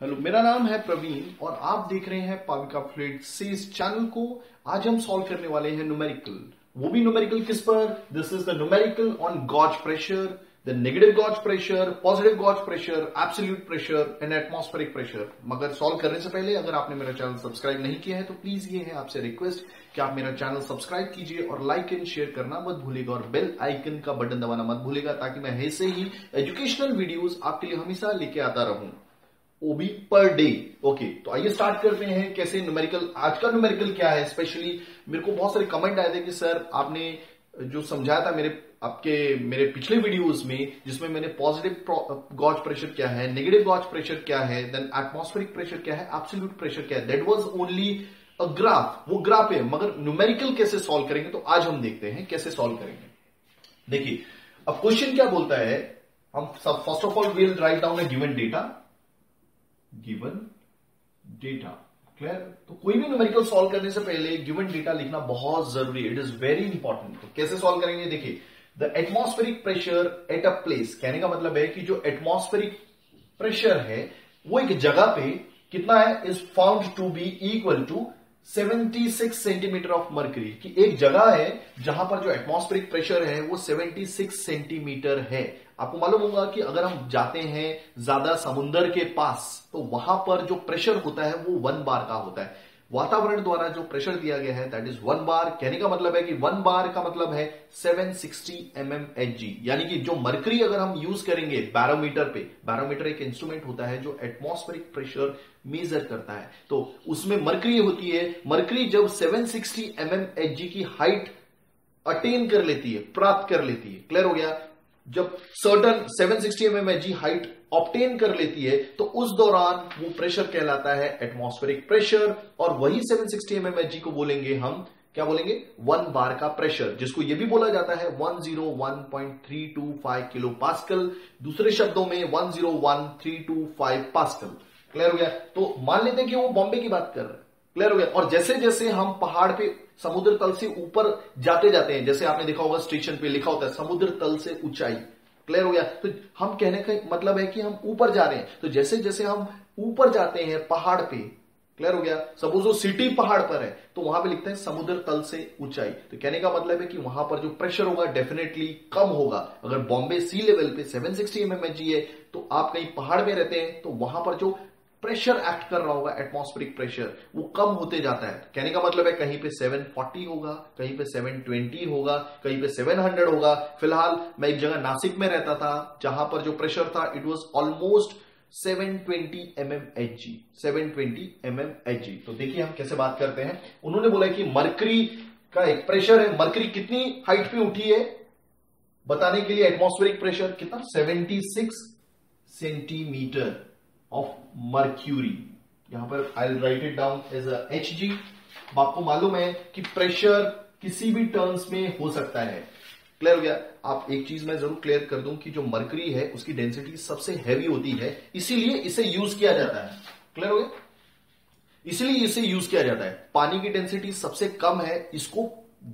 Hello, मेरा नाम है प्रवीण और आप देख रहे हैं पाविका फ्लूड से इस चैनल को। आज हम सॉल्व करने वाले हैं न्यूमेरिकल वो भी न्यूमेरिकल किस पर? This is the numerical on gauge pressure the negative gauge pressure positive gauge pressure absolute pressure and atmospheric pressure मगर सॉल्व करने से पहले अगर आपने मेरा चैनल सब्सक्राइब नहीं किया है तो प्लीज़ ये है आपसे रिक्वेस्ट कि आप मेरा चैनल सब्सक्राइब कीजिए और लाइक एंड शेयर करना मत भूलेगा और बेल आइकन का बटन दबाना मत भूलेगा ताकि मैं ऐसे ही एजुकेशनल वीडियोस आपके लिए हमेशा लेके आता रहूँ। ओबी पर डे ओके तो आइए स्टार्ट करते हैं कैसे न्यूमेरिकल आज का न्यूमेरिकल क्या है? स्पेशली मेरे को बहुत सारे कमेंट आए थे कि सर आपने जो समझाया था मेरे, आपके, मेरे पिछले वीडियोस में, जिसमें मैंने पॉजिटिव गॉज प्रेशर क्या है नेगेटिव गॉज प्रेशर क्या है देन एटमॉस्फेरिक प्रेशर क्या है एब्सोल्यूट प्रेशर क्या है? That was only a graph वो ग्राफ है, मगर न्यूमेरिकल कैसे सॉल्व करेंगे? तो आज हम देखते हैं कैसे सॉल्व करेंगे। देखिए, अब क्वेश्चन क्या बोलता है? हम सब first of all will write down a given data given data clear तो कोई भी न्यूमेरिकल सॉल्व करने से पहले गिवन डेटा लिखना बहुत ज़रूरी है। इट इज़ वेरी इंपॉर्टेंट तो कैसे सॉल्व करेंगे? देखिए the atmospheric pressure at a place कहने का मतलब है कि जो एटमोस्फेरिक प्रेशर है, वो एक जगह पे कितना है? Is found to be equal to 76 centimetre of mercury, की एक जगह है जहाँ पर जो एटमॉस्फेरिक प्रेशर है, वो 76 सेंटीमीटर है। आपको मालूम होगा कि अगर हम जाते हैं ज़्यादा समुन्दर के पास तो वहाँ पर जो प्रेशर होता है, वो वन बार का होता है। वातावरण द्वारा जो प्रेशर दिया गया है दैट इज़ वन बार कहने का मतलब है कि वन बार का मतलब है 760 सिक्सटी जी यानी कि जो मरकरी अगर हम यूज़ करेंगे बैरोमीटर पे बैरोमीटर एक इंस्ट्रूमेंट होता है जो एटमॉस्फेरिक प्रेशर मेजर करता है। तो उसमें मरकरी होती है मरकरी जब 760 सिक्सटी जी की हाइट अटेन कर लेती है, प्राप्त कर लेती है। क्लियर हो गया? जब certain 760 sixty M height obtain कर लेती है तो उस दौरान वो प्रेशर कहलाता है एटमॉस्फेरिक प्रेशर और वही 760 सिक्सटी को बोलेंगे हम, क्या बोलेंगे? वन बार का प्रेशर जिसको ये भी बोला जाता है 101.325 किलो पास्कल दूसरे शब्दों में 101.325 पास्कल क्लियर हो गया? तो मान लेते हैं कि वो बॉम्बे की बात कर रहे हैं। क्लियर हो गया? और जैसे जैसे हम पहाड़ पे समुद्र तल से ऊपर जाते जाते हैं, जैसे आपने देखा होगा स्टेशन पे लिखा होता है, समुद्र तल से ऊंचाई। क्लियर हो गया? तो हम कहने का मतलब है कि हम ऊपर जा रहे हैं। तो जैसे जैसे हम ऊपर जाते हैं पहाड़ पे क्लियर हो गया? सपोज़ वो सिटी पहाड़ पर है तो वहाँ पे लिखते हैं समुद्र तल से ऊंचाई। तो कहने का मतलब है कि वहाँ पर जो प्रेशर होगा डेफिनेटली कम होगा। अगर बॉम्बे सी लेवल पे 760 सिक्सटी एम है तो आप कहीं पहाड़ में रहते हैं तो वहाँ पर जो प्रेशर एक्ट कर रहा होगा एटमॉस्फेरिक प्रेशर वो कम होते जाता है। कहने का मतलब है कहीं पे 740 होगा, कहीं पे 720 होगा, कहीं पे 700 होगा। फ़िलहाल मैं एक जगह नासिक में रहता था, जहाँ पर जो प्रेशर था it was almost 720 mm Hg 720 mm Hg तो देखिए हम कैसे बात करते हैं। उन्होंने बोला कि मरकरी का एक प्रेशर है मरकरी कितनी हाइट पे उठी है? बताने के लिए एटमॉस्फेरिक प्रेशर कितना? 76 सेंटीमीटर ऑफ़ मर्क्यूरी यहाँ पर I write it down as H G आपको मालूम है कि प्रेशर किसी भी टर्म्स में हो सकता है। क्लियर हो गया? आप एक चीज़ मैं ज़रूर क्लियर कर दूँ कि जो मर्करी है, उसकी डेंसिटी सबसे हैवी होती है, इसीलिए इसे यूज़ किया जाता है। क्लियर हो गया? इसीलिए इसे यूज़ किया जाता है। पानी की डेंसिटी सबसे कम है, इसको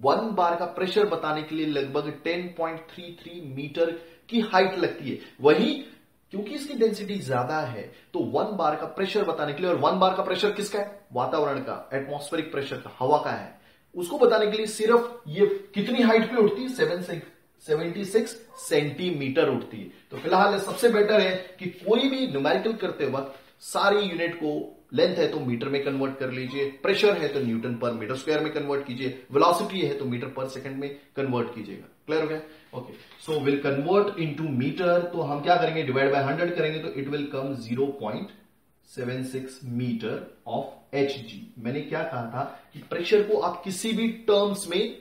वन बार का प्रेशर बताने के लिए लगभग 10.33 मीटर की हाइट लगती है। वही क्योंकि इसकी डेंसिटी ज़्यादा है तो वन बार का प्रेशर बताने के लिए, और वन बार का प्रेशर किसका है? वातावरण का एटमोस्फेरिक प्रेशर का, हवा का है। उसको बताने के लिए सिर्फ़ ये कितनी हाइट पे उठती है? सेवन सिक्स सेंटीमीटर उठती है। तो फ़िलहाल सबसे बेटर है कि कोई भी न्यूमेरिकल करते वक्त सारी यूनिट को लेंथ है तो मीटर में कन्वर्ट कर लीजिए प्रेशर है तो न्यूटन पर मीटर स्क्वायर में कन्वर्ट कीजिए वेलोसिटी है तो मीटर पर सेकंड में कन्वर्ट कीजिएगा। क्लियर हो गया? Okay so will convert into metre तो हम क्या करेंगे? डिवाइड बाय हंड्रेड करेंगे तो it will come zero point seven six metre of H G मैंने क्या कहा था कि प्रेशर को आप किसी भी टर्म्स में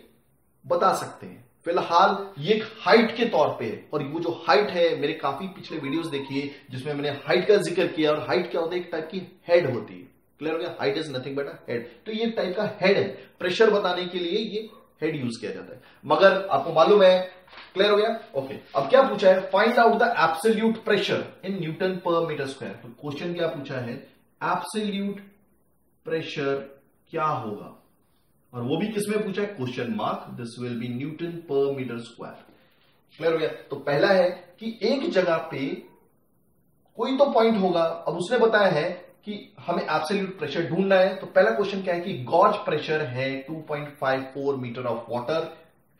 बता सकते हैं। फ़िलहाल ये एक हाइट के तौर पे है। और वो जो हाइट है मेरे काफ़ी पिछले वीडियोस देखिए जिसमें मैंने हाइट का ज़िक्र किया और हाइट क्या होता है? एक टाइप की हेड होती है। क्लियर हो गया? Height is nothing but head तो ये टाइप का हेड है। प्रेशर बताने के लिए ये हेड यूज़ किया जाता है। मगर आपको मालूम है क्लियर हो गया? Okay okay. अब क्या पूछा है? Find out the absolute pressure in newton per metre square तो क्वेश्चन क्या पूछा है? एब्सोल्यूट प्रेशर क्या होगा? और वो भी किसमें पूछा है? Question mark this will be newton per metre square clear हो गया? तो पहला है कि एक जगह पे कोई तो पॉइंट होगा। अब उसने बताया है कि हमें एब्सोल्यूट प्रेशर ढूंढना है। तो पहला क्वेश्चन क्या है कि गॉज प्रेशर है 2.54 मीटर ऑफ़ वाटर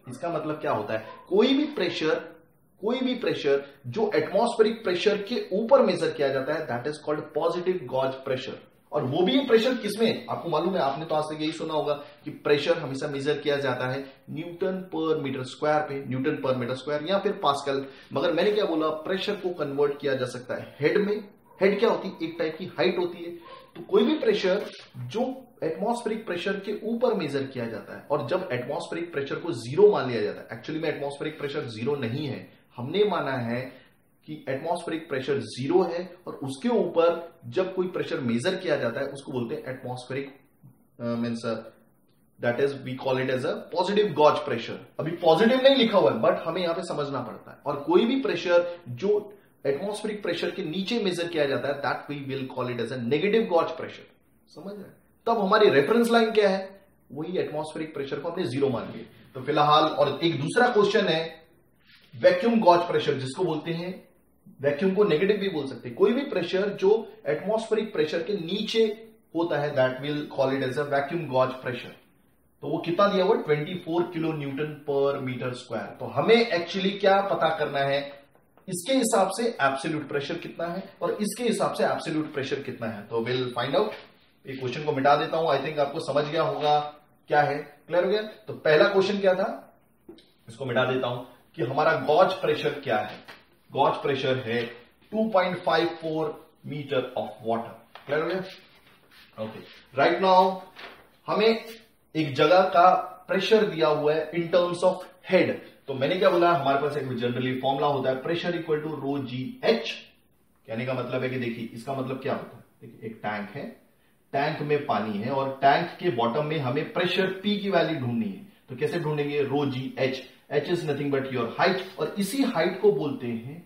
इसका मतलब क्या होता है? कोई भी प्रेशर कोई भी प्रेशर जो एटमॉस्फेरिक प्रेशर के ऊपर मेजर किया जाता है that is called positive gauge pressure और वो भी प्रेशर किसमें आपको मालूम है, आपने तो आज तक यही सुना होगा कि प्रेशर हमेशा मेजर किया जाता है न्यूटन पर मीटर स्क्वायर पे न्यूटन पर मीटर स्क्वायर या फिर पास्कल मगर मैंने क्या बोला? प्रेशर को कन्वर्ट किया जा सकता है हेड में हेड क्या होती है? एक टाइप की हाइट होती है। तो कोई भी प्रेशर जो एटमॉस्फेरिक प्रेशर के ऊपर मेजर किया जाता है, और जब एटमॉस्फेरिक प्रेशर को ज़ीरो मान लिया जाता है एक्चुअली में एटमॉस्फेरिक प्रेशर ज़ीरो नहीं है। हमने माना है कि एटमॉस्फेरिक प्रेशर ज़ीरो है, और उसके ऊपर जब कोई प्रेशर मेजर किया जाता है, उसको बोलते हैं atmospheric means that is we call it as a positive gauge pressure अभी पॉजिटिव नहीं लिखा हुआ है बट हमें यहाँ पे समझना पड़ता है। और कोई भी प्रेशर जो एटमॉस्फेरिक प्रेशर के नीचे मेजर किया जाता है that we will call it as a negative gauge pressure समझ रहे तब हमारी रेफरेंस लाइन क्या है? वही एटमॉस्फेरिक प्रेशर को हमने ज़ीरो मान लिया। तो फ़िलहाल, और एक दूसरा क्वेश्चन है वैक्यूम गॉज प्रेशर जिसको बोलते हैं वैक्यूम को नेगेटिव भी बोल सकते हैं। कोई भी प्रेशर जो एटमोस्फेरिक प्रेशर के नीचे होता है that will call it as a vacuum gauge pressure तो वो कितना दिया हुआ 24 kilo newton per metre square तो हमें एक्चुअली क्या पता करना है? इसके हिसाब से एब्सोल्यूट प्रेशर कितना है और इसके हिसाब से एब्सोल्यूट प्रेशर कितना है? तो विल फाइंड आउट एक क्वेश्चन को मिटा देता हूँ। आई थिंक आपको समझ गया होगा क्या है। क्लियर हो गया? तो पहला क्वेश्चन क्या था? इसको मिटा देता हूँ कि हमारा गॉज प्रेशर क्या है। गॉज प्रेशर है 2.54 मीटर ऑफ़ वाटर क्लियर हो गया? ओके राइट नाउ हमें एक जगह का प्रेशर दिया हुआ है इन टर्म्स ऑफ़ हेड तो मैंने क्या बोला, हमारे पास एक जनरली फॉर्मुला होता है pressure equal to rho G H कहने का मतलब है कि देखिए, इसका मतलब क्या होता है? देखिए, एक टैंक है टैंक में पानी है और टैंक के बॉटम में हमें प्रेशर पी की वैल्यू ढूंढनी है। तो कैसे ढूंढेंगे? Rho G H H is nothing but your height और इसी हाइट को बोलते हैं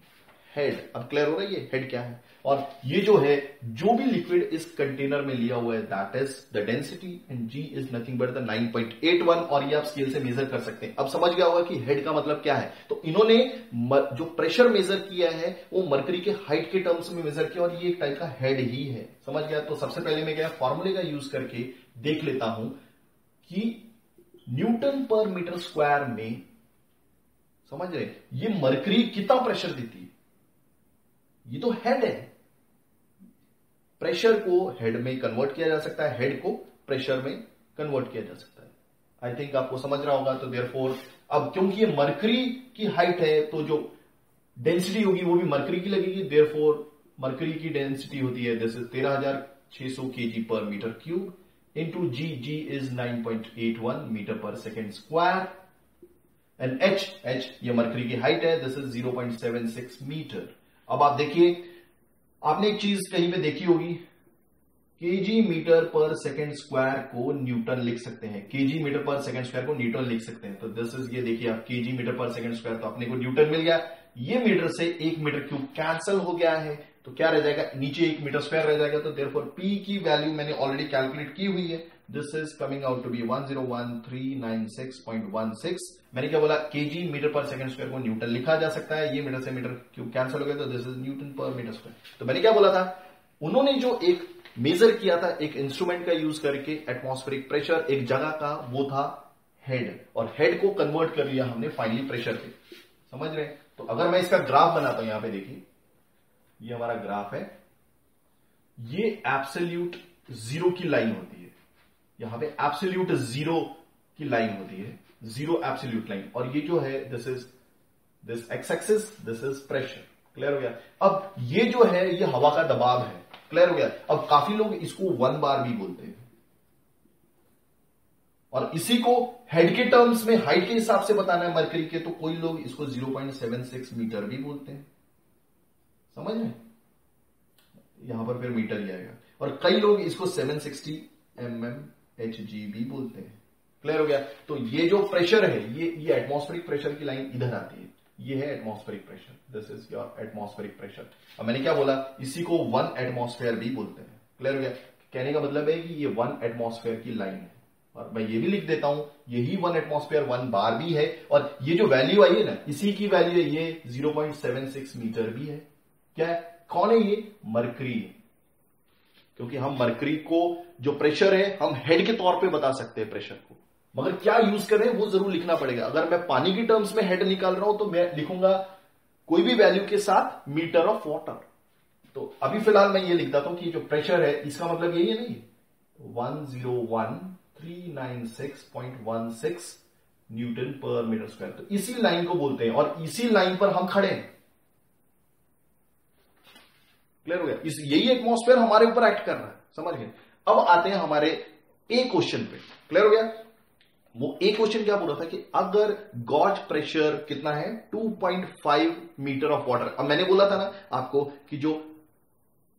हेड अब क्लियर हो रही है हेड क्या है? और ये जो है, जो भी लिक्विड इस कंटेनर में लिया हुआ है that is the density and G is nothing but the 9.81 और ये आप स्केल से मेजर कर सकते हैं। अब समझ गया होगा कि हेड का मतलब क्या है। तो इन्होंने जो प्रेशर मेजर किया है, वो मरकरी के हाइट के टर्म्स में मेजर किया और ये एक टाइप का हेड ही है। समझ गया? तो सबसे पहले मैं क्या फॉर्मूले का यूज़ करके देख लेता हूँ कि न्यूटन पर मीटर स्क्वायर में, समझ रहे ये मरकरी कितना प्रेशर देती है? ये तो हेड है। प्रेशर को हेड में कन्वर्ट किया जा सकता है हेड को प्रेशर में कन्वर्ट किया जा सकता है। आई थिंक आपको समझ रहा होगा तो देयर अब क्योंकि ये मरकरी की हाइट है तो जो डेंसिटी होगी, वो भी मरकरी की लगेगी देयर फोर मरकरी की डेंसिटी होती है, जैसे तेरह हज़ार छह सौ K G per metre cube into G G is nine point eight one metre per second square and H H ये मरकरी की हाइट है दिस इज़ 0.76 मीटर अब आप देखिए, आपने एक चीज़ कहीं पे देखी होगी KG metre per second square को न्यूटन लिख सकते हैं। KG metre per second square को न्यूटन लिख सकते हैं। तो दिस इज़ ये देखिए आप KG metre per second square तो अपने को न्यूटन मिल गया। ये मीटर से एक मीटर क्यूब कैंसल हो गया है तो क्या रह जाएगा? नीचे एक मीटर स्क्वायर रह जाएगा। तो देर पी की वैल्यू मैंने ऑलरेडी कैलकुलेट की हुई है। This is coming out to be one zero one three nine six point one six मैंने क्या बोला? KG metre per second square को न्यूटन लिखा जा सकता है। ये मीटर से मीटर क्यूब कैंसिल हो गया? तो this is newton per metre square तो मैंने क्या बोला था? उन्होंने जो एक मेजर किया था, एक इंस्ट्रूमेंट का यूज़ करके एटमॉस्फेरिक प्रेशर एक जगह का, वो था हेड और हेड को कन्वर्ट कर लिया हमने फाइनली प्रेशर पे समझ रहे तो अगर मैं इसका ग्राफ बनाता हूँ, यहाँ पे देखिए। ये हमारा ग्राफ है। ये एब्सोल्यूट ज़ीरो की लाइन होती है। यहाँ पे एब्सोल्यूट ज़ीरो की लाइन होती है। ज़ीरो एब्सोल्यूट लाइन और ये जो है this is this X axis this is pressure clear हो गया? अब ये जो है, ये हवा का दबाव है। क्लियर हो गया? अब काफ़ी लोग इसको वन बार भी बोलते हैं। और इसी को हेड के टर्म्स में हाइट के हिसाब से बताना है मरकरी के तो कोई लोग इसको 0.76 मीटर भी बोलते हैं। समझ में यहाँ पर फिर मीटर ही आएगा। और कई लोग इसको 760 सिक्सटी एम एम बी बोलते हैं। क्लियर हो गया? तो ये जो प्रेशर है, ये ये एटमॉस्फेरिक प्रेशर की लाइन इधर आती है। ये है atmospheric pressure this is your atmospheric pressure अब मैंने क्या बोला? इसी को वन एटमॉस्फेयर भी बोलते हैं। क्लियर हो गया? कहने का मतलब है कि ये वन एटमॉस्फेयर की लाइन है। और मैं ये भी लिख देता हूँ, यही वन एटमॉस्फेयर वन बार भी है। और ये जो वैल्यू आई है ना, इसी की वैल्यू है ये 0.76 मीटर भी है। क्या है? कौन है ये? मरकरी है। क्योंकि हम मरकरी को, जो प्रेशर है, हम हेड के तौर पे बता सकते हैं प्रेशर को। मगर क्या यूज़ करें, वो ज़रूर लिखना पड़ेगा। अगर मैं पानी की टर्म्स में हेड निकाल रहा हूँ तो मैं लिखूँगा, कोई भी वैल्यू के साथ मीटर ऑफ़ वाटर तो अभी फ़िलहाल मैं ये लिख देता हूँ कि जो प्रेशर है, इसका मतलब यही है नहीं? One zero one three nine six point one six newton per metre square तो इसी लाइन को बोलते हैं, और इसी लाइन पर हम खड़े हैं। क्लियर हो गया? इस यही एटमोस्फेयर हमारे ऊपर एक्ट कर रहा है। समझ गए? अब आते हैं हमारे ए क्वेश्चन पे। क्लियर हो गया? वो एक क्वेश्चन क्या बोला था कि अगर गॉज प्रेशर कितना है? 2.5 मीटर ऑफ़ वाटर अब मैंने बोला था ना आपको कि जो,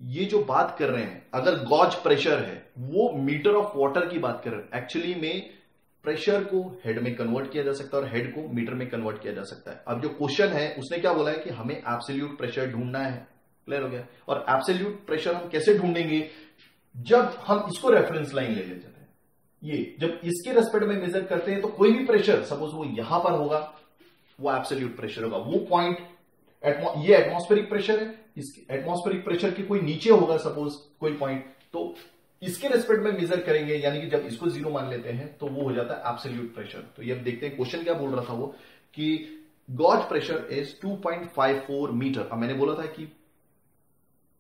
ये जो बात कर रहे हैं, अगर गॉज प्रेशर है, वो मीटर ऑफ़ वाटर की बात कर रहे हैं। एक्चुअली में प्रेशर को हेड में कन्वर्ट किया जा सकता है और हेड को मीटर में कन्वर्ट किया जा सकता है। अब जो क्वेश्चन है, उसने क्या बोला है कि हमें एब्सोल्यूट प्रेशर ढूंढना है। क्लियर हो गया। और एब्सोल्यूट प्रेशर हम कैसे ढूंढेंगे? जब हम इसको रेफरेंस लाइन ले लेते हैं। ये, जब इसके रेस्पेक्ट में मेजर करते हैं तो कोई भी प्रेशर सपोज़ वो यहाँ पर होगा, वो एब्सोल्यूट प्रेशर होगा। वो पॉइंट ये एटमॉस्फेरिक प्रेशर है इस एटमॉस्फेरिक प्रेशर के कोई नीचे होगा सपोज़ कोई पॉइंट तो इसके रेस्पेक्ट में मेजर करेंगे, यानी कि जब इसको ज़ीरो मान लेते हैं तो वो हो जाता है एब्सोल्यूट प्रेशर तो ये अब देखते हैं क्वेश्चन क्या बोल रहा था वो? कि गॉज प्रेशर इज़ 2.54 मीटर अब मैंने बोला था कि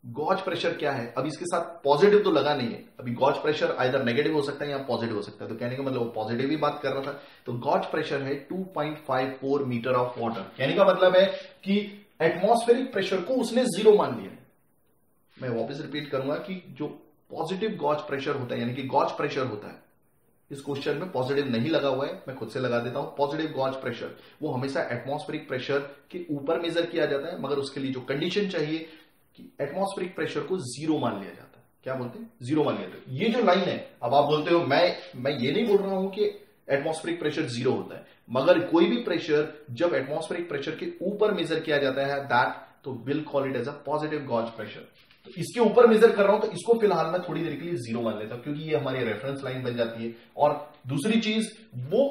गॉज प्रेशर क्या है? अब इसके साथ पॉजिटिव तो लगा नहीं है। अभी गॉज प्रेशर आइधर नेगेटिव हो सकता है या पॉजिटिव हो सकता है। तो कहने का मतलब वो पॉजिटिव ही बात कर रहा था। तो गॉज प्रेशर है 2.54 मीटर ऑफ़ वाटर कहने का मतलब है कि एटमॉस्फेरिक प्रेशर को उसने ज़ीरो मान लिया। मैं वापस रिपीट करूँगा कि जो पॉजिटिव गॉज प्रेशर होता है, यानी कि गॉज प्रेशर होता है, इस क्वेश्चन में पॉजिटिव नहीं लगा हुआ है। मैं खुद से लगा देता हूँ पॉजिटिव गॉज प्रेशर। वो हमेशा एटमॉस्फेरिक प्रेशर के ऊपर मेजर किया जाता है, मगर उसके लिए जो कंडीशन चाहिए कि एटमॉस्फेरिक प्रेशर को ज़ीरो मान लिया जाता है। क्या बोलते हैं? ज़ीरो मान लिया जाता है। ये जो लाइन है, अब आप बोलते हो, मैं मैं ये नहीं बोल रहा हूँ कि एटमॉस्फेरिक प्रेशर ज़ीरो होता है। मगर कोई भी प्रेशर जब एटमॉस्फेरिक प्रेशर के ऊपर मेजर किया जाता है दैट तो will call it as a positive gauge pressure तो इसके ऊपर मेजर कर रहा हूँ तो इसको फ़िलहाल मैं थोड़ी देर के लिए ज़ीरो मान लेता हूँ, क्योंकि ये हमारी रेफरेंस लाइन बन जाती है। और दूसरी चीज़, वो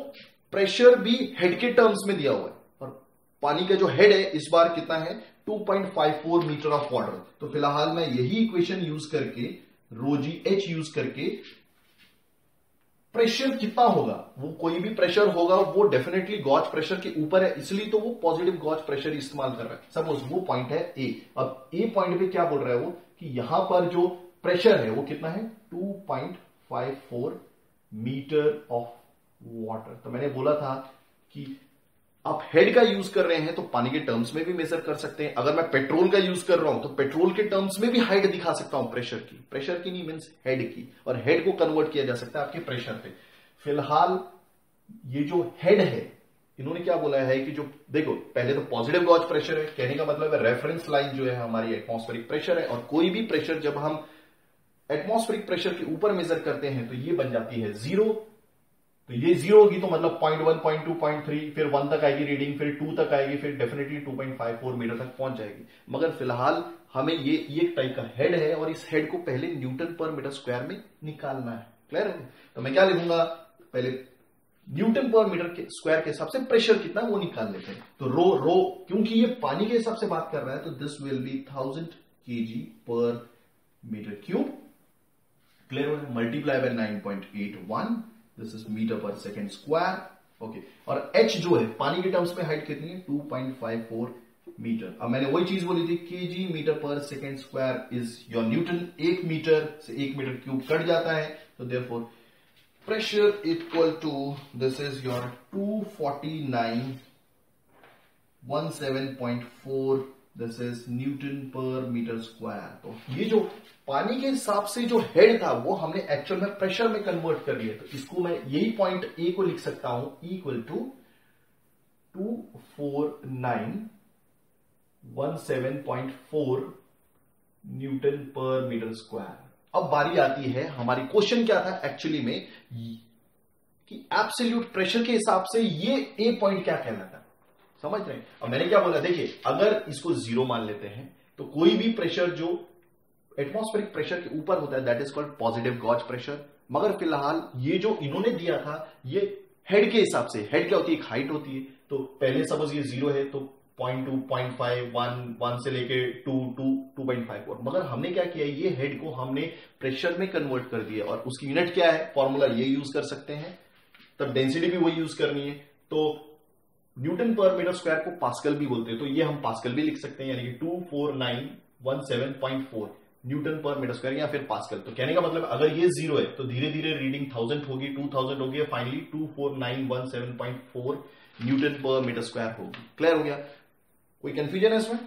प्रेशर भी हेड के टर्म्स में दिया हुआ है। और पानी का जो हेड है, इस बार कितना है? 2.54 मीटर ऑफ़ वाटर तो फ़िलहाल मैं यही इक्वेशन यूज़ करके रोजी एच यूज़ करके प्रेशर कितना होगा? वो कोई भी प्रेशर होगा, वो डेफिनेटली गॉज प्रेशर के ऊपर है, इसलिए तो वो पॉजिटिव गॉज प्रेशर इस्तेमाल कर रहा है। सपोज़ वो पॉइंट है ए अब ए पॉइंट पे क्या बोल रहा है वो? कि यहाँ पर जो प्रेशर है, वो कितना है? 2.54 मीटर ऑफ़ वाटर तो मैंने बोला था कि आप हेड का यूज़ कर रहे हैं तो पानी के टर्म्स में भी मेजर कर सकते हैं। अगर मैं पेट्रोल का यूज़ कर रहा हूँ तो पेट्रोल के टर्म्स में भी हाइट दिखा सकता हूँ प्रेशर की। प्रेशर की नहीं मीन्स हेड की। और हेड को कन्वर्ट किया जा सकता है आपके प्रेशर पे। फ़िलहाल, ये जो हेड है, इन्होंने क्या बोला है कि जो, देखो, पहले तो पॉजिटिव गॉज प्रेशर है। कहने का मतलब है रेफरेंस लाइन जो है हमारी एटमॉस्फेरिक प्रेशर है। और कोई भी प्रेशर जब हम एटमॉस्फेरिक प्रेशर के ऊपर मेजर करते हैं तो ये बन जाती है ज़ीरो तो ये ज़ीरो होगी तो मतलब point one point two point three फिर वन तक आएगी रीडिंग फिर टू तक आएगी, फिर definitely two point five four metre तक पहुँच जाएगी। मगर फ़िलहाल हमें ये ये टाइप का हेड है और इस हेड को पहले न्यूटन पर मीटर स्क्वायर में निकालना है। क्लियर है? तो मैं क्या लिखूँगा? पहले न्यूटन पर मीटर के स्क्वायर के हिसाब से प्रेशर कितना वो निकाल लेते हैं। तो रो रो क्योंकि ये पानी के हिसाब से बात कर रहा है तो this will B thousand K G per metre cube clear हो? Multiply by nine point eight one this is metre per second square okay और एच जो है, पानी के टर्म्स में हाइट कितनी है? 2.54 मीटर अब मैंने वही चीज़ बोली थी K G metre per second square is your newton एक मीटर से एक मीटर क्यूब कट जाता है तो therefore pressure equal to this is your 249 17.4 this is newton per metre square तो ये जो पानी के हिसाब से जो हेड था, वो हमने एक्चुअल में प्रेशर में कन्वर्ट कर लिया। तो इसको मैं यही पॉइंट ए को लिख सकता हूँ equal to two four nine one seven point four newton per metre square अब बारी आती है, हमारी क्वेश्चन क्या था एक्चुअली में? कि एब्सोल्यूट प्रेशर के हिसाब से ये ए पॉइंट क्या कहना था समझ रहे हैं? अब मैंने क्या बोला, देखिए, अगर इसको ज़ीरो मान लेते हैं तो कोई भी प्रेशर जो एटमॉस्फेरिक प्रेशर के ऊपर होता है that is called positive gauge pressure मगर फ़िलहाल ये जो इन्होंने दिया था, ये हेड के हिसाब से हेड क्या होती है? एक हाइट होती है। तो पहले सपोज़ ये ज़ीरो है तो point two point five one one से लेके two two two point five four मगर हमने क्या किया, ये हेड को हमने प्रेशर में कन्वर्ट कर दिया और उसकी यूनिट क्या है? फॉर्मूला ये यूज़ कर सकते हैं। तब डेंसिटी भी वही यूज़ करनी है। तो न्यूटन पर मीटर स्क्वायर को पास्कल भी बोलते हैं। तो ये हम पास्कल भी लिख सकते हैं, यानी कि two four nine one seven point four newton per metre square या फिर पास्कल। तो कहने का मतलब अगर ये ज़ीरो है तो धीरे धीरे रीडिंग थाउज़ेंड होगी टू थाउज़ेंड होगी finally two four nine one seven point four newton per metre square होगी। क्लियर हो गया? कोई कंफ्यूजन है इसमें?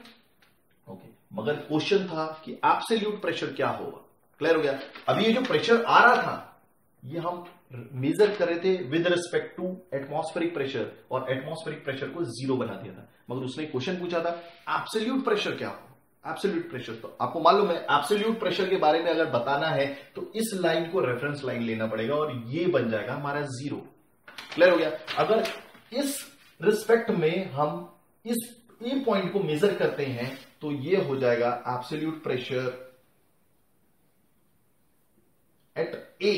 ओके मगर क्वेश्चन था कि एब्सोल्यूट प्रेशर क्या होगा। क्लियर हो गया? अभी ये जो प्रेशर आ रहा था, ये हम मेजर कर रहे थे with respect to atmospheric pressure और एटमॉस्फेरिक प्रेशर को ज़ीरो बना दिया था। मगर उसने क्वेश्चन पूछा था एब्सोल्यूट प्रेशर क्या हो? एब्सोल्यूट प्रेशर तो आपको मालूम है एब्सोल्यूट प्रेशर के बारे में अगर बताना है तो इस लाइन को रेफरेंस लाइन लेना पड़ेगा और ये बन जाएगा हमारा ज़ीरो क्लियर हो गया? अगर इस रिस्पेक्ट में हम इस ए पॉइंट को मेजर करते हैं तो ये हो जाएगा absolute pressure at A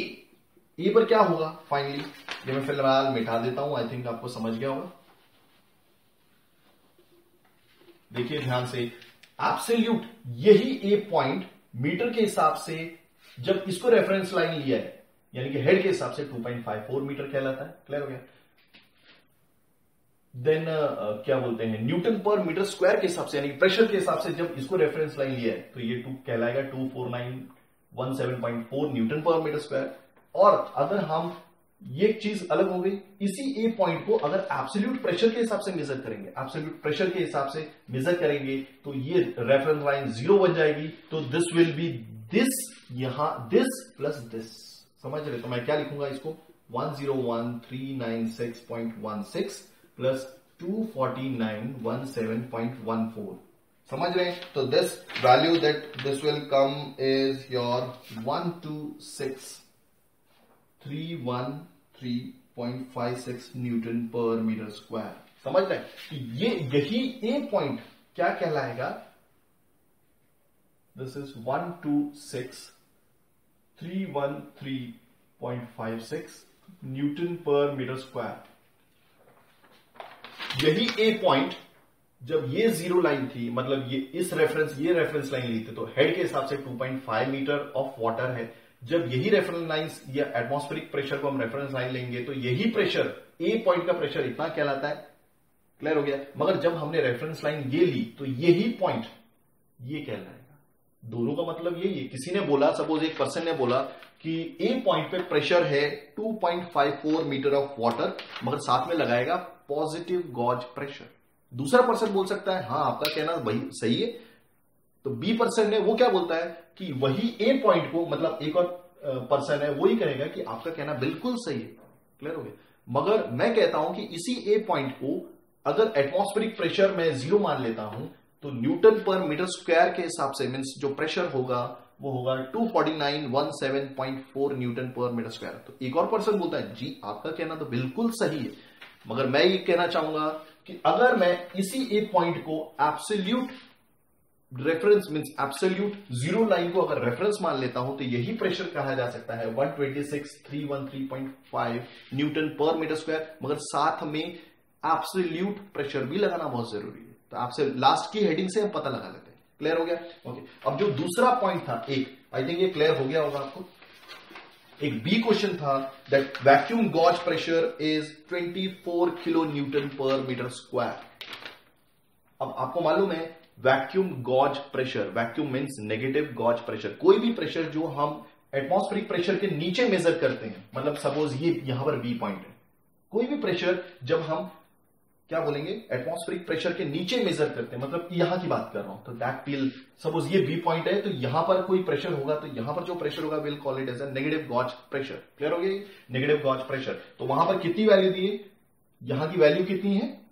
A पर क्या होगा? फाइनली ये मैं फ़िलहाल मिटा देता हूँ आई थिंक आपको समझ गया होगा। देखिए ध्यान से एब्सोल्यूट यही ए पॉइंट मीटर के हिसाब से जब इसको रेफरेंस लाइन लिया है यानी कि हेड के हिसाब से 2.54 मीटर कहलाता है क्लियर हो गया? देन uh, क्या बोलते हैं? न्यूटन पर मीटर स्क्वायर के हिसाब से यानी प्रेशर के हिसाब से जब इसको रेफरेंस लाइन लिया है तो ये टू कहलाएगा two four nine one seven point four newton per metre square और अगर हम ये चीज़ अलग हो गई, इसी ए पॉइंट को अगर एब्सोल्यूट प्रेशर के हिसाब से मेजर करेंगे एब्सोल्यूट प्रेशर के हिसाब से मेजर करेंगे तो ये रेफरेंस लाइन ज़ीरो बन जाएगी तो दिस विल बी दिस यहाँ दिस प्लस दिस समझ रहे तो मैं क्या लिखूँगा इसको? 101396.16 प्लस 24917.14 समझ रहे हैं? तो this value that this will come is your one two six three one 3.56 newton per metre square समझ रहे कि ये यही ए पॉइंट क्या कहलाएगा? This is one two six three one three point five six newton per metre square यही A point जब ये ज़ीरो लाइन थी मतलब ये इस रेफरेंस ये रेफरेंस लाइन ली थी तो हेड के हिसाब से 2.5 मीटर ऑफ़ वाटर है। जब यही रेफरेंस लाइन या एटमॉस्फेरिक प्रेशर को हम रेफरेंस लाइन लेंगे तो यही प्रेशर ए पॉइंट का प्रेशर इतना कहलाता है। क्लियर हो गया? मगर जब हमने रेफरेंस लाइन ये ली तो यही पॉइंट ये कहलाएगा। दोनों का मतलब यही है किसी ने बोला सपोज़ एक पर्सन ने बोला कि ए पॉइंट पे प्रेशर है 2.54 मीटर ऑफ़ वाटर मगर साथ में लगाएगा पॉजिटिव गॉज प्रेशर दूसरा पर्सन बोल सकता है हाँ आपका कहना वही सही है। तो बी पर्सन ने वो क्या बोलता है कि वही ए पॉइंट को मतलब एक और पर्सन है वही कहेगा कि आपका कहना बिल्कुल सही है। क्लियर हो गया? मगर मैं कहता हूँ कि इसी ए पॉइंट को अगर एटमॉस्फेरिक प्रेशर में ज़ीरो मान लेता हूँ तो न्यूटन पर मीटर स्क्वायर के हिसाब से मीन्स जो प्रेशर होगा, वो होगा 249.17.4 न्यूटन पर मीटर स्क्वायर तो एक और पर्सन बोलता है, जी, आपका कहना तो बिल्कुल सही है। मगर मैं ये कहना चाहूँगा कि अगर मैं इसी ए पॉइंट को absolute reference mean absolute zero line को अगर रेफरेंस मान लेता हूँ तो यही प्रेशर कहा जा सकता है। 126,313.5 न्यूटन पर मीटर स्क्वायर मगर साथ में एब्सोल्यूट प्रेशर भी लगाना बहुत ज़रूरी है। तो आपसे लास्ट की हेडिंग से हम पता लगा लेते हैं। क्लियर हो गया? Okay okay. अब जो दूसरा पॉइंट था एक आई थिंक ये क्लियर हो गया होगा आपको। एक बी क्वेश्चन था that vacuum gauge pressure is 24 kilo newton per metre square अब आपको मालूम है vacuum gauge pressure vacuum means negative gauge pressure कोई भी प्रेशर जो हम एटमॉस्फेरिक प्रेशर के नीचे मेजर करते हैं मतलब सपोज़ ये यहाँ पर बी पॉइंट है। कोई भी प्रेशर जब हम, क्या बोलेंगे? एटमॉस्फेरिक प्रेशर के नीचे मेजर करते हैं मतलब यहाँ की बात कर रहा हूँ तो दैट टिल सपोज़ ये बी पॉइंट है तो यहाँ पर कोई प्रेशर होगा तो यहाँ पर जो प्रेशर होगा will call it as a negative gauge pressure clear हो गया नेगेटिव गॉज प्रेशर तो वहाँ पर कितनी वैल्यू दी है? यहाँ की वैल्यू कितनी है?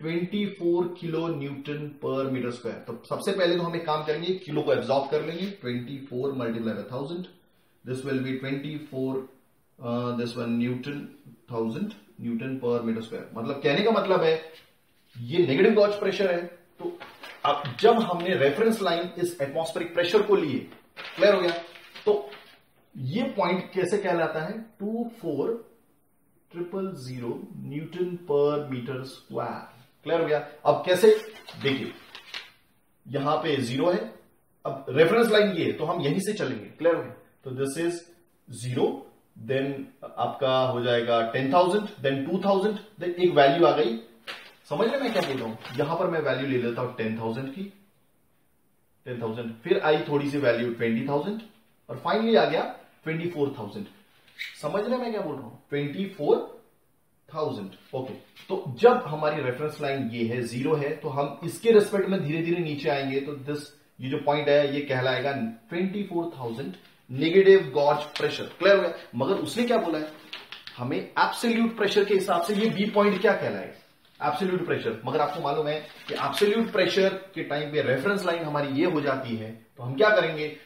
24 kilo newton per metre square. तो सबसे पहले तो हम एक काम करेंगे किलो को एब्जॉर्ब कर लेंगे 24 multiply by thousand this will be 24 this one newton thousand newton per metre square. मतलब कहने का मतलब है, ये नेगेटिव गॉज प्रेशर है। तो अब जब हमने रेफरेंस लाइन इस एटमोस्फेरिक प्रेशर को लिए क्लियर हो गया? तो ये पॉइंट कैसे कहलाता है? Two four triple zero newton per metre square. Clear हो गया? अब कैसे? देखिए, यहाँ पे ज़ीरो है। अब रेफरेंस लाइन ये है तो हम यहीं से चलेंगे। क्लियर हो गया? तो दिस इज़ ज़ीरो देन आपका हो जाएगा ten thousand then two thousand then एक वैल्यू आ गई। समझ रहे मैं क्या बोल रहा हूँ? यहाँ पर मैं वैल्यू ले लेता हूँ टेन थाउज़ेंड की। टेन थाउज़ेंड फिर आई थोड़ी सी वैल्यू ट्वेंटी थाउज़ेंड और फाइनली आ गया ट्वेंटी फोर थाउज़ेंड समझ रहे मैं क्या बोल रहा हूँ? ट्वेंटी फोर थाउज़ेंड ओके तो जब हमारी रेफरेंस लाइन ये है ज़ीरो है तो हम इसके रेस्पेक्ट में धीरे धीरे नीचे आएँगे। तो दिस ये जो पॉइंट है, ये कहलाएगा twenty four thousand negative gauge pressure clear हो गया? मगर उसने क्या बोला है? हमें एब्सोल्यूट प्रेशर के हिसाब से ये बी पॉइंट क्या कहलाएगा? एब्सोल्यूट प्रेशर मगर आपको मालूम है कि एब्सोल्यूट प्रेशर के टाइम पे रेफरेंस लाइन हमारी ये हो जाती है तो हम क्या करेंगे?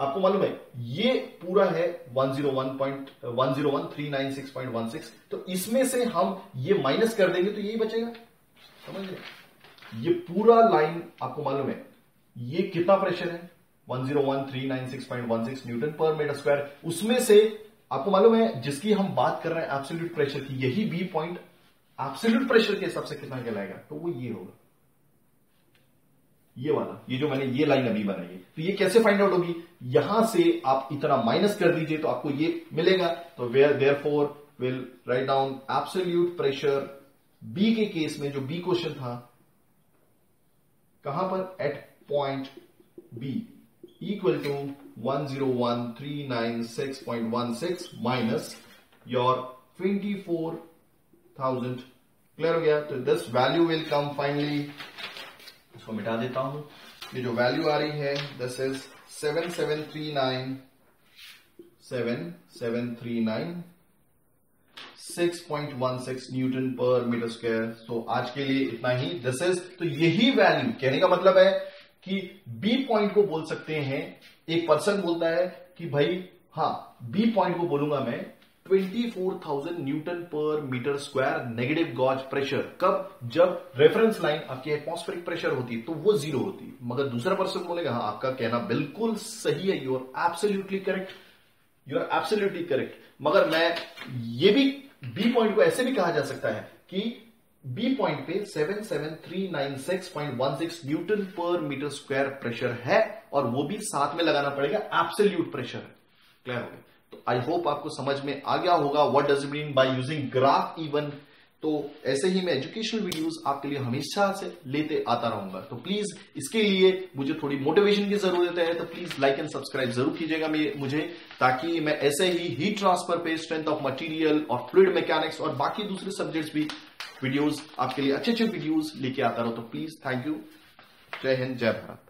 आपको मालूम है, ये पूरा है 101.101.396.16 तो इसमें से हम ये माइनस कर देंगे तो यही बचेगा। समझ ये पूरा लाइन आपको मालूम है, ये कितना प्रेशर है? 101.396.16 न्यूटन पर मीटर स्क्वायर। उसमें से आपको मालूम है, जिसकी हम बात कर रहे हैं एब्सोल्यूट प्रेशर की, यही बी पॉइंट एब्सोल्यूट प्रेशर के हिसाब से कितना कहलाएगा? तो वो ये होगा। ये वाला, ये जो मैंने ये लाइन अभी बनाई है। तो ये कैसे फाइंड आउट होगी? यहाँ से आप इतना माइनस कर दीजिए तो आपको ये मिलेगा। तो where there for will write down absolute pressure B के केस में जो बी क्वेश्चन था, कहाँ पर? At point B equal to one zero one three nine six point one six minus your twenty four thousand clear हो गया? तो this value will come finally इसको मिटा देता हूँ। ये जो वैल्यू आ रही है this is seven seven three nine seven seven three nine six point one six newton per metre square so आज के लिए इतना ही। दिस इज़ तो यही वैल्यू कहने का मतलब है कि बी पॉइंट को बोल सकते हैं, एक पर्सन बोलता है कि भाई हाँ बी पॉइंट को बोलूँगा मैं 24,000 newton per metre square negative gauge pressure कब? जब रेफरेंस लाइन आपकी एटमॉस्फेरिक प्रेशर होती है तो वो ज़ीरो होती है। मगर दूसरा पर्सन बोलेगा हाँ आपका कहना बिल्कुल सही है you are absolutely correct you are absolutely correct मगर मैं ये भी बी पॉइंट को ऐसे भी कहा जा सकता है कि बी पॉइंट पे 77396.16 Newton per metre square pressure है और वो भी साथ में लगाना पड़ेगा एब्सोल्यूट प्रेशर क्लियर हो गया? तो आई होप आपको समझ में आ गया होगा what does mean by using graph even तो ऐसे ही मैं एजुकेशनल वीडियोस आपके लिए हमेशा से लेते आता रहूँगा। तो प्लीज़ इसके लिए मुझे थोड़ी मोटिवेशन की ज़रूरत है तो प्लीज़ लाइक एंड सब्सक्राइब ज़रूर कीजिएगा मुझे, ताकि मैं ऐसे ही हीट ट्रांसफ़र पे स्ट्रेंथ ऑफ़ मटेरियल और फ्लूड मैकेनिक्स और बाकी दूसरे सब्जेक्ट्स भी वीडियोस आपके लिए अच्छे अच्छे वीडियोस लेके आता रहो। तो प्लीज़ थैंक यू जय हिंद, जय भारत।